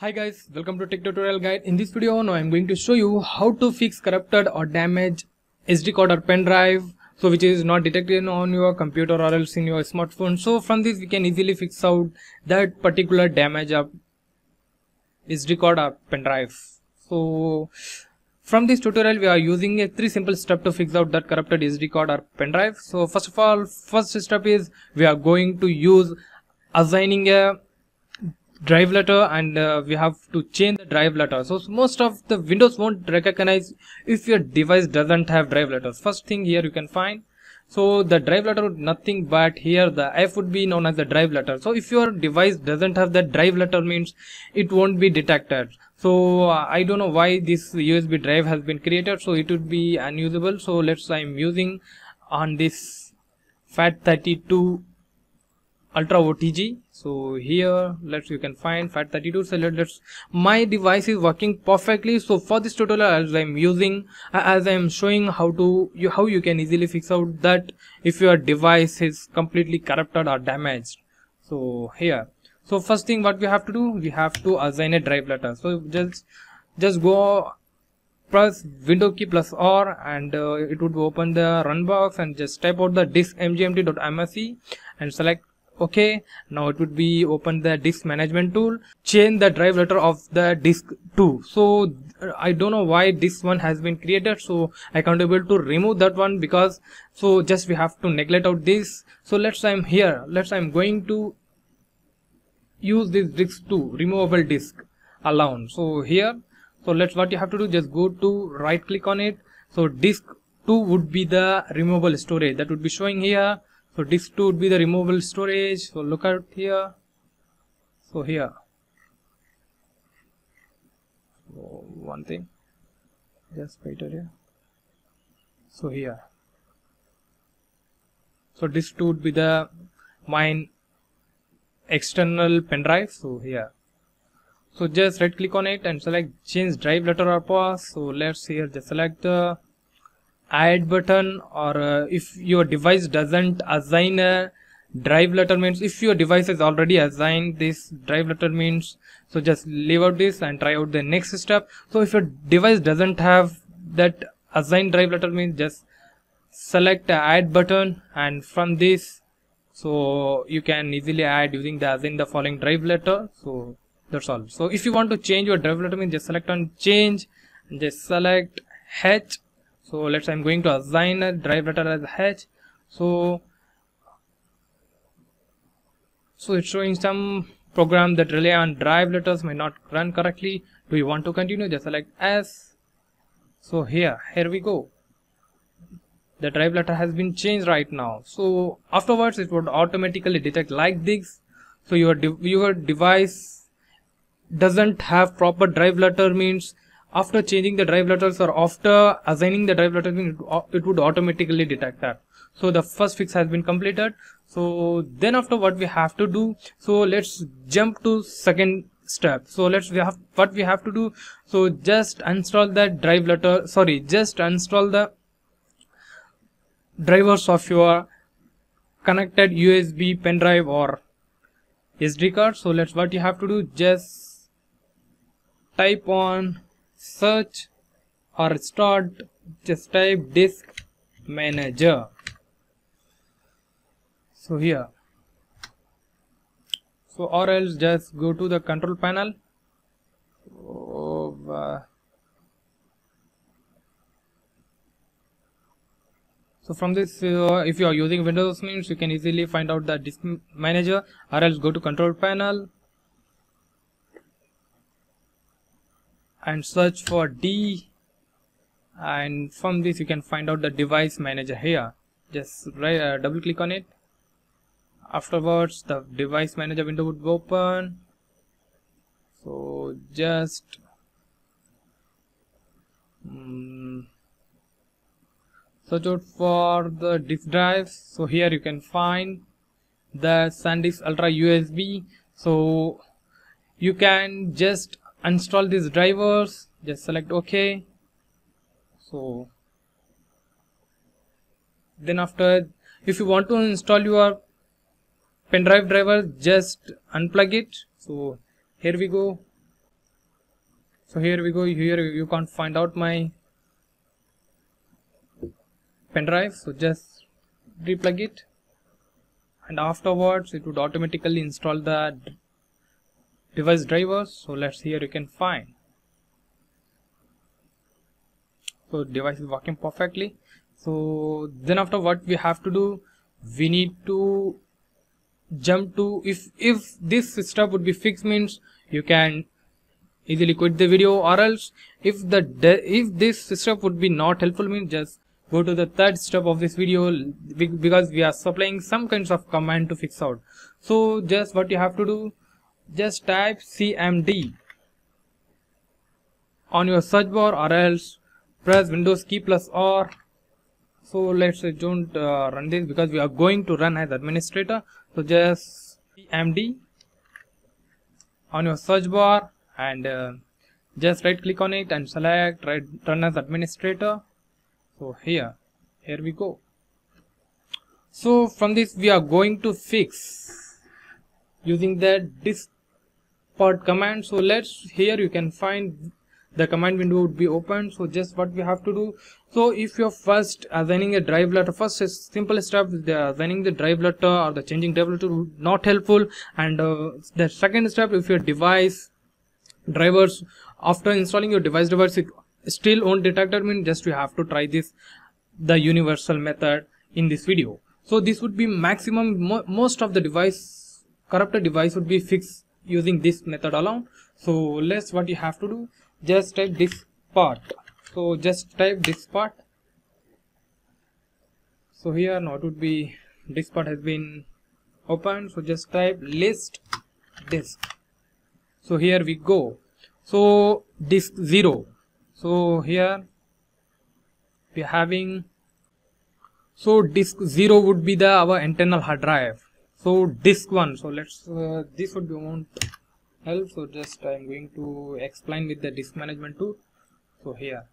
Hi guys, welcome to Tech Tutorial Guide. In this video, now I'm going to show you how to fix corrupted or damaged SD card or pen drive so which is not detected on your computer or else in your smartphone. So from this we can easily fix out that particular damage of SD card or pen drive. So from this tutorial we are using a three simple step to fix out that corrupted SD card or pen drive. So first of all, first step is we are going to use assigning a drive letter and uh, we have to change the drive letter. So most of the windows won't recognize if your device doesn't have drive letters. First thing here you can find so the drive letter would nothing but here the f would be known as the drive letter. So if your device doesn't have that drive letter means it won't be detected. So uh, i don't know why this usb drive has been created so it would be unusable. So let's i'm using on this fat32 ultra otg so here let's you can find fat32 so let, us my device is working perfectly. So for this tutorial as i'm using as i'm showing how to you how you can easily fix out that if your device is completely corrupted or damaged. So here. So first thing what we have to do we have to assign a drive letter. So just just go press window key plus r and uh, it would open the run box and just type out the disk mgmt.msc and select okay now it would be open the disk management tool change the drive letter of the disk 2 so i don't know why this one has been created so i can't able to remove that one because so just we have to neglect out this. So let's i'm here let's i'm going to use this disk 2 removable disk alone. So here so let's what you have to do just go to right click on it. So disk 2 would be the removable storage that would be showing here so disk 2 would be the removable storage. So look at here. So here. So one thing. Just wait here. So here. So disk 2 would be the mine external pen drive. So here. So just right click on it and select change drive letter or path so let's here just select the add button or uh, if your device doesn't assign a drive letter means if your device is already assigned this drive letter means so just leave out this and try out the next step. So if your device doesn't have that assigned drive letter means just select add button and from this so you can easily add using the assign the following drive letter. So that's all. So if you want to change your drive letter means just select on change and just select h so let's i'm going to assign a drive letter as h. So so it's showing some program that rely on drive letters may not run correctly. Do you want to continue? Just select s. So here here we go. The drive letter has been changed right now. So afterwards it would automatically detect like this. So your de your device doesn't have proper drive letter means after changing the drive letters or after assigning the drive letters it would automatically detect that. So the first fix has been completed. So then after what we have to do so let's jump to second step. So let's we have what we have to do so just install that drive letter sorry just install the drivers of your connected usb pen drive or sd card. So let's what you have to do just type on search or start just type disk manager. So here. So or else just go to the control panel. So, uh, so from this uh, if you are using windows means you can easily find out the disk manager or else go to control panel and search for D. And from this you can find out the device manager here. Just right uh, double click on it. Afterwards the device manager window would open. So just um, search out for the disk drives so here you can find the SanDisk Ultra USB so you can just install these drivers just select ok. So then after if you want to install your pen drive driver just unplug it. So here we go. So here we go. Here you can't find out my pen drive. So just replug it. And afterwards it would automatically install the device drivers so let's here you can find. So device is working perfectly. So then after what we have to do we need to jump to if if this step would be fixed means you can easily quit the video or else if the if this step would be not helpful means just go to the third step of this video because we are supplying some kinds of command to fix out. So just what you have to do just type cmd on your search bar or else press windows key plus r. So let's say don't uh, run this because we are going to run as administrator. So just cmd on your search bar and uh, just right click on it and select right run as administrator. So here here we go. So from this we are going to fix using the disk part command. So let's here you can find the command window would be open. So just what we have to do. So if you're first assigning a drive letter first simple step the assigning the drive letter or the changing drive letter not helpful. And uh, the second step if your device drivers after installing your device drivers it still won't detect it mean just you have to try this the universal method in this video. So this would be maximum mo most of the device corrupted device would be fixed using this method alone. So let's what you have to do just type this part. So just type diskpart. So here now it would be diskpart has been opened. So just type list disk. So here we go. So disk 0 so here we're having so disk 0 would be the our internal hard drive so disk one. So let's uh, this would be won't help so just i'm going to explain with the disk management tool. So here.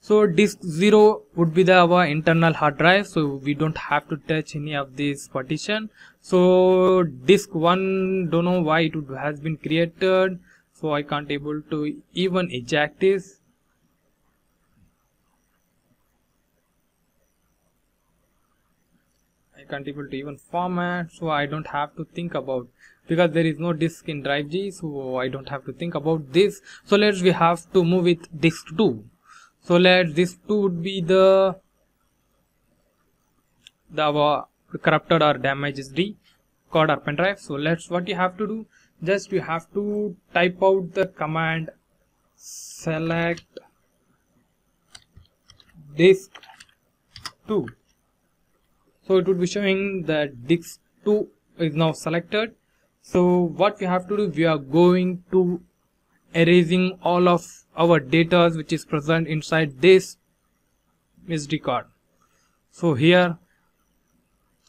So disk 0 would be the our internal hard drive. So we don't have to touch any of this partition. So disk 1 don't know why it has been created. So i can't able to even eject this can't able to even format so I don't have to think about because there is no disk in drive G so I don't have to think about this. So let's we have to move with disk 2 so let disk 2 would be the the corrupted or damaged D card or pen drive. So let's what you have to do just you have to type out the command select disk 2 so it would be showing that disk 2 is now selected. So what we have to do we are going to erasing all of our data which is present inside this SD card. So here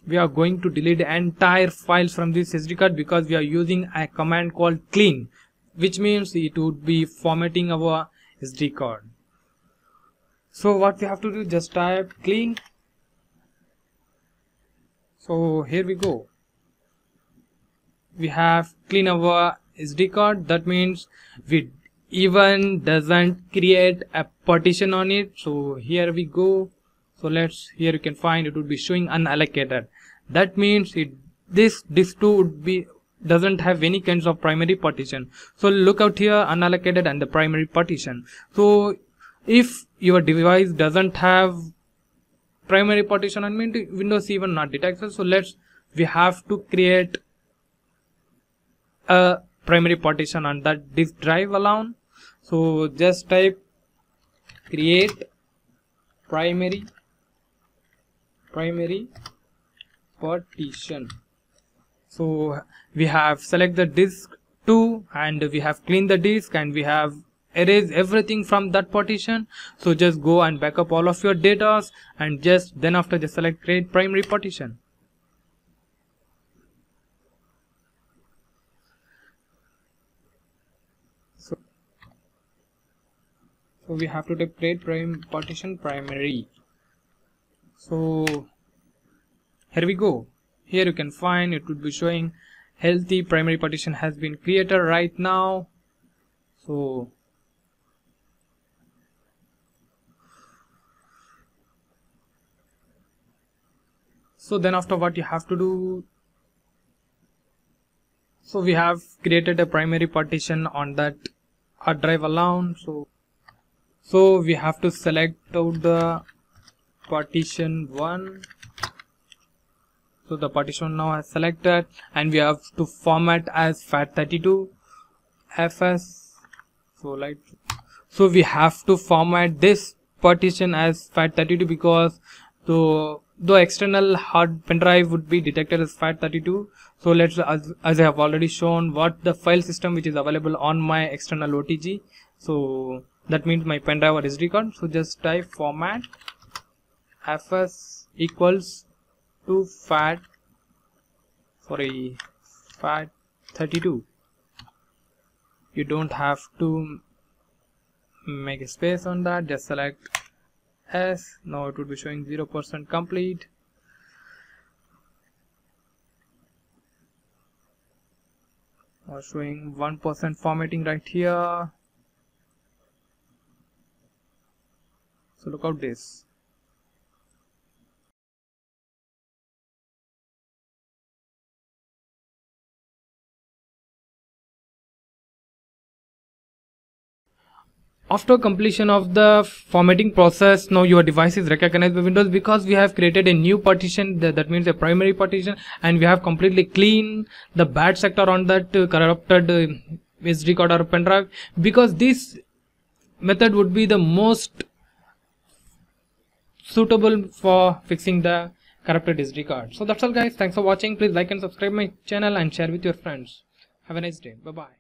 we are going to delete the entire files from this SD card because we are using a command called clean which means it would be formatting our SD card. So what we have to do just type clean so here we go. We have clean our SD card. That means we even doesn't create a partition on it. So here we go. So let's here you can find it would be showing unallocated. That means it this disk 2 would be doesn't have any kinds of primary partition. So look out here unallocated and the primary partition. So if your device doesn't have primary partition and windows even not detected. So let's we have to create a primary partition on that disk drive alone. So just type create primary primary partition. So we have select the disk 2 and we have cleaned the disk and we have erase everything from that partition. So just go and backup all of your data and just then after just select create primary partition. So, we have to take create prime partition primary. So here we go. Here you can find it would be showing healthy primary partition has been created right now. So so then after what you have to do? So we have created a primary partition on that hard drive alone. So so we have to select out the partition 1 so the partition now has selected and we have to format as FAT32 FS so like so we have to format this partition as FAT32 because the the external hard pen drive would be detected as FAT32 so let's as, as I have already shown what the file system which is available on my external OTG so that means my pen drive or SD card. So just type format fs equals to fat sorry fat 32 you don't have to make a space on that. Just select s. Now it would be showing 0% complete. Or showing 1% formatting right here. So look out this after completion of the formatting process now your device is recognized by windows because we have created a new partition. That, that means a primary partition. And we have completely clean the bad sector on that uh, corrupted uh, sd card or pen drive. Because this method would be the most suitable for fixing the corrupted sd card. So that's all guys. Thanks for watching. Please like and subscribe my channel and share with your friends. Have a nice day. Bye bye